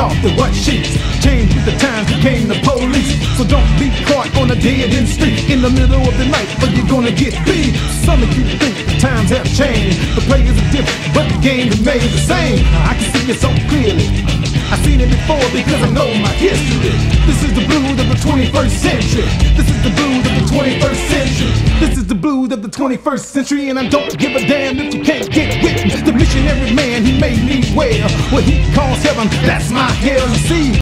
Off the white sheets. Changed with the times, became the police. So don't be caught on a dead end street in the middle of the night, or you're gonna get beat. Some of you think times have changed. The players are different, but the game remains the same. I can see it so clearly. I've seen it before because I know my history. This is the blues of the 21st century. This is the blues of the 21st century. This is the blues of the 21st century, and I don't give a damn if you can't get with me. The missionary man, he made me well. What he calls heaven, that's my hell. You see,